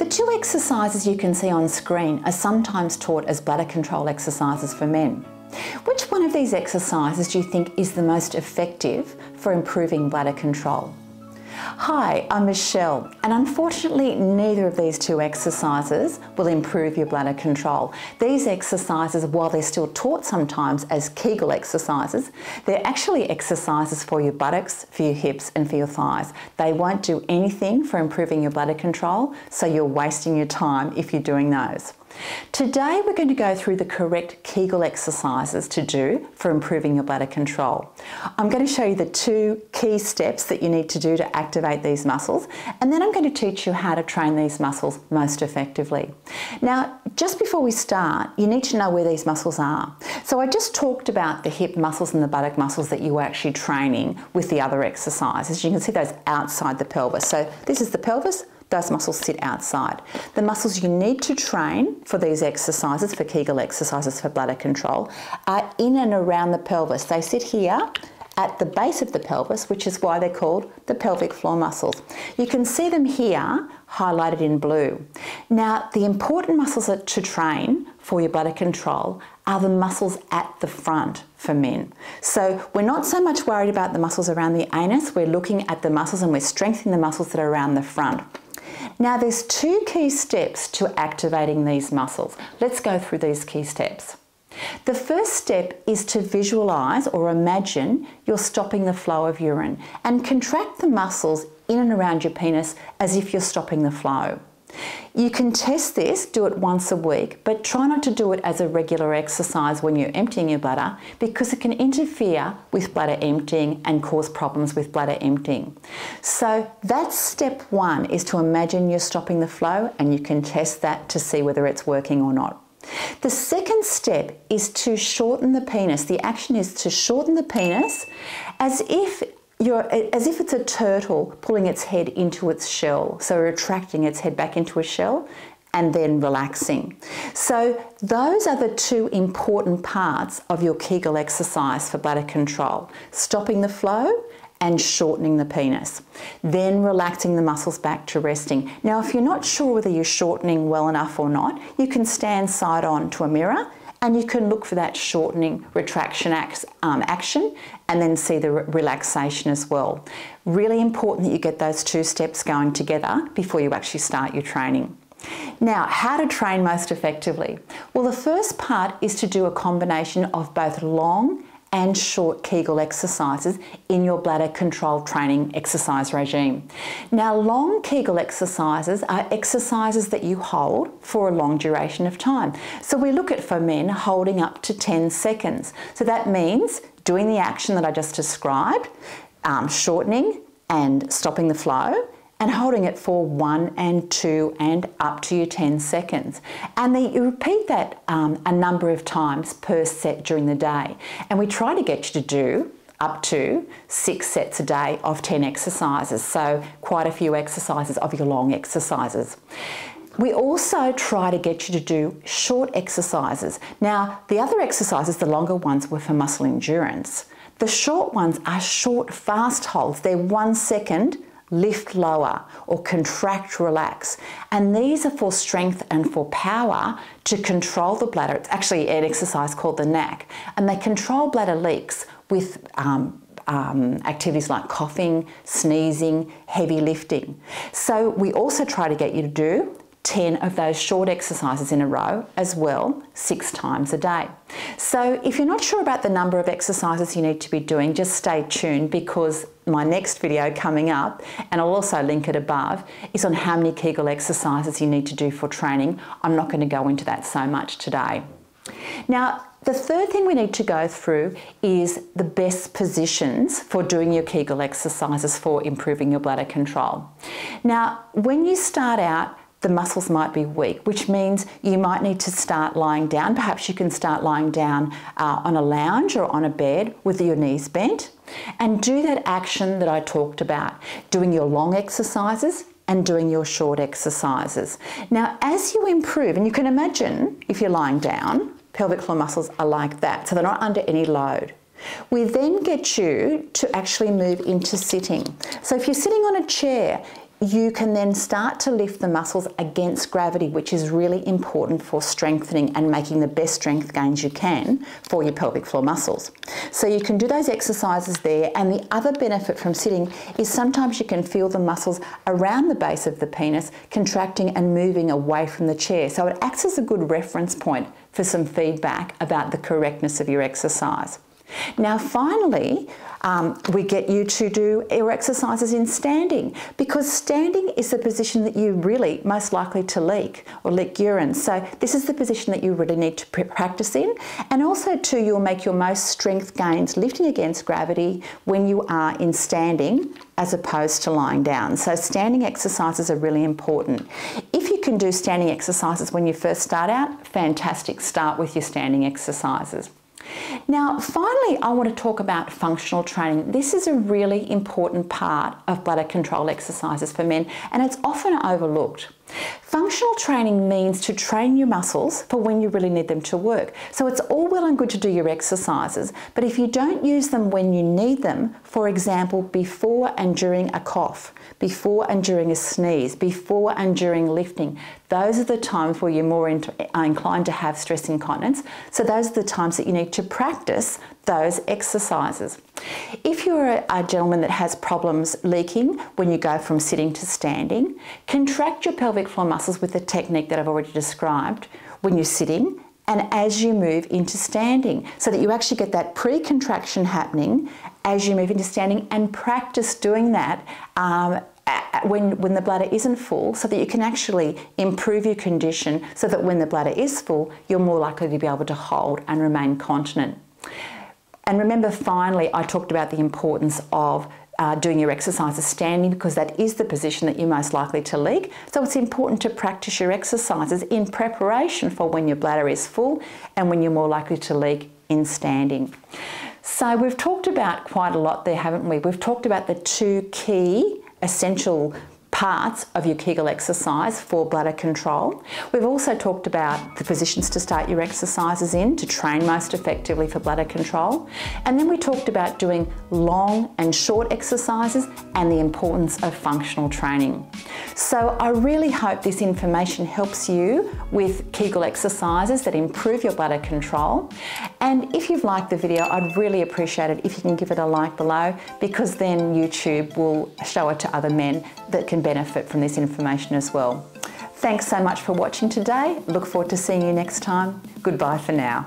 The two exercises you can see on screen are sometimes taught as bladder control exercises for men. Which one of these exercises do you think is the most effective for improving bladder control? Hi, I'm Michelle, and unfortunately, neither of these two exercises will improve your bladder control. These exercises, while they're still taught sometimes as Kegel exercises, they're actually exercises for your buttocks, for your hips, and for your thighs. They won't do anything for improving your bladder control, so you're wasting your time if you're doing those. Today we're going to go through the correct Kegel exercises to do for improving your bladder control. I'm going to show you the two key steps that you need to do to activate these muscles and then I'm going to teach you how to train these muscles most effectively. Now just before we start you need to know where these muscles are. So I just talked about the hip muscles and the buttock muscles that you were actually training with the other exercises. You can see those outside the pelvis. So this is the pelvis, those muscles sit outside. The muscles you need to train for these exercises, for Kegel exercises for bladder control, are in and around the pelvis. They sit here at the base of the pelvis, which is why they're called the pelvic floor muscles. You can see them here highlighted in blue. Now, the important muscles to train for your bladder control are the muscles at the front for men. So we're not so much worried about the muscles around the anus, we're looking at the muscles and we're strengthening the muscles that are around the front. Now there's two key steps to activating these muscles. Let's go through these key steps. The first step is to visualize or imagine you're stopping the flow of urine and contract the muscles in and around your penis as if you're stopping the flow. You can test this, do it once a week, but try not to do it as a regular exercise when you're emptying your bladder because it can interfere with bladder emptying and cause problems with bladder emptying. So that's step one is to imagine you're stopping the flow and you can test that to see whether it's working or not. The second step is to shorten the penis. The action is to shorten the penis as if you're as if it's a turtle pulling its head into its shell, so retracting its head back into a shell and then relaxing. So those are the two important parts of your Kegel exercise for bladder control. Stopping the flow and shortening the penis. Then relaxing the muscles back to resting. Now if you're not sure whether you're shortening well enough or not, you can stand side on to a mirror and you can look for that shortening retraction act, um, action and then see the re relaxation as well. Really important that you get those two steps going together before you actually start your training. Now, how to train most effectively? Well, the first part is to do a combination of both long and short Kegel exercises in your bladder control training exercise regime. Now, long Kegel exercises are exercises that you hold for a long duration of time. So we look at for men holding up to 10 seconds. So that means doing the action that I just described, um, shortening and stopping the flow, and holding it for one and two and up to your 10 seconds. And then you repeat that um, a number of times per set during the day. And we try to get you to do up to six sets a day of 10 exercises. So quite a few exercises of your long exercises. We also try to get you to do short exercises. Now, the other exercises, the longer ones, were for muscle endurance. The short ones are short, fast holds. They're one second lift lower, or contract relax. And these are for strength and for power to control the bladder. It's actually an exercise called the Knack. And they control bladder leaks with um, um, activities like coughing, sneezing, heavy lifting. So we also try to get you to do 10 of those short exercises in a row as well, six times a day. So if you're not sure about the number of exercises you need to be doing, just stay tuned because my next video coming up, and I'll also link it above, is on how many Kegel exercises you need to do for training. I'm not going to go into that so much today. Now, the third thing we need to go through is the best positions for doing your Kegel exercises for improving your bladder control. Now, when you start out, the muscles might be weak, which means you might need to start lying down. Perhaps you can start lying down uh, on a lounge or on a bed with your knees bent and do that action that I talked about, doing your long exercises and doing your short exercises. Now, as you improve, and you can imagine if you're lying down, pelvic floor muscles are like that, so they're not under any load. We then get you to actually move into sitting. So if you're sitting on a chair, you can then start to lift the muscles against gravity, which is really important for strengthening and making the best strength gains you can for your pelvic floor muscles. So you can do those exercises there. And the other benefit from sitting is sometimes you can feel the muscles around the base of the penis contracting and moving away from the chair. So it acts as a good reference point for some feedback about the correctness of your exercise. Now, finally, um, we get you to do your exercises in standing because standing is the position that you really most likely to leak or leak urine. So this is the position that you really need to practice in, and also too, you'll make your most strength gains lifting against gravity when you are in standing as opposed to lying down. So standing exercises are really important. If you can do standing exercises when you first start out, fantastic. Start with your standing exercises. Now, finally, I want to talk about functional training. This is a really important part of bladder control exercises for men, and it's often overlooked. Functional training means to train your muscles for when you really need them to work. So it's all well and good to do your exercises, but if you don't use them when you need them, for example, before and during a cough, before and during a sneeze, before and during lifting, those are the times where you're more uh, inclined to have stress incontinence. So those are the times that you need to practice those exercises. If you're a, gentleman that has problems leaking when you go from sitting to standing, contract your pelvic floor muscles with the technique that I've already described when you're sitting and as you move into standing so that you actually get that pre-contraction happening as you move into standing and practice doing that um, when, when the bladder isn't full so that you can actually improve your condition so that when the bladder is full, you're more likely to be able to hold and remain continent. And remember, finally, I talked about the importance of uh, doing your exercises standing because that is the position that you're most likely to leak. So it's important to practice your exercises in preparation for when your bladder is full and when you're more likely to leak in standing. So we've talked about quite a lot there, haven't we? We've talked about the two key essential parts of your Kegel exercise for bladder control. We've also talked about the positions to start your exercises in to train most effectively for bladder control. And then we talked about doing long and short exercises and the importance of functional training. So I really hope this information helps you with Kegel exercises that improve your bladder control. And if you've liked the video, I'd really appreciate it if you can give it a like below because then YouTube will show it to other men that can benefit from this information as well. Thanks so much for watching today. Look forward to seeing you next time. Goodbye for now.